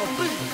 所不理。